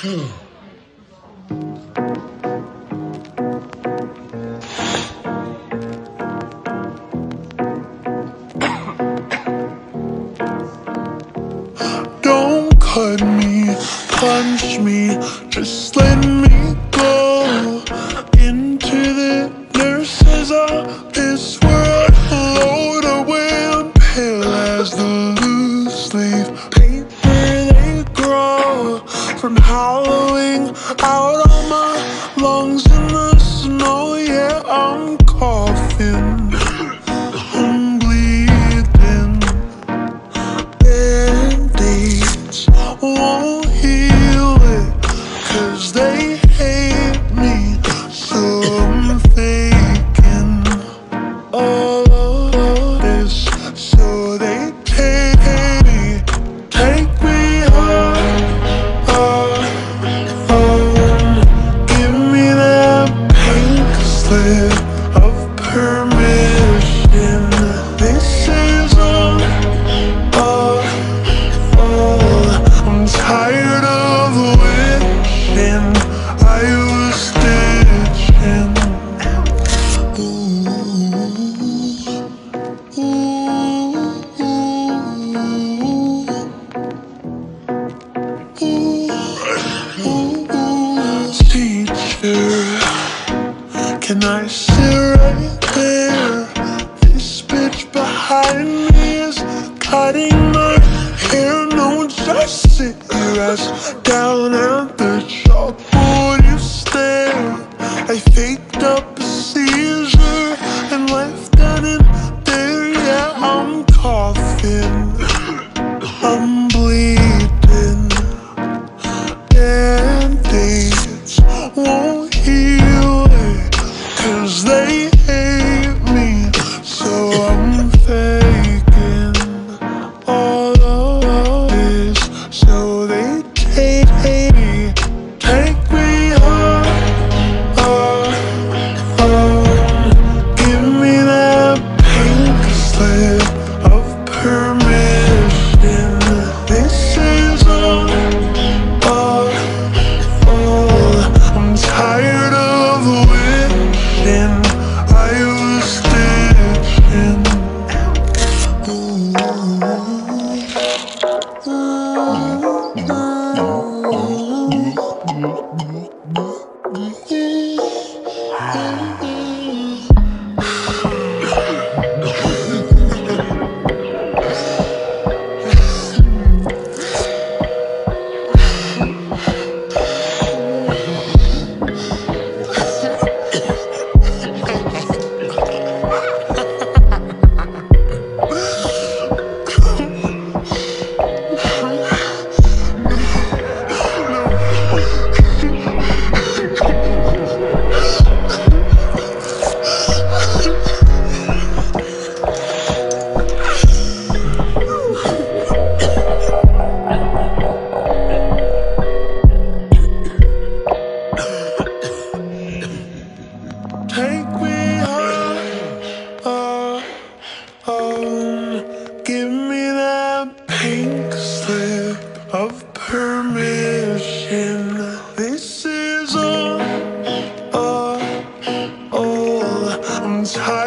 Don't cut me, punch me, just let me hiding my hand No just sit your ass down at the shop Would you stare? I think give me that pink slip of permission. This is all, all, all I'm tired.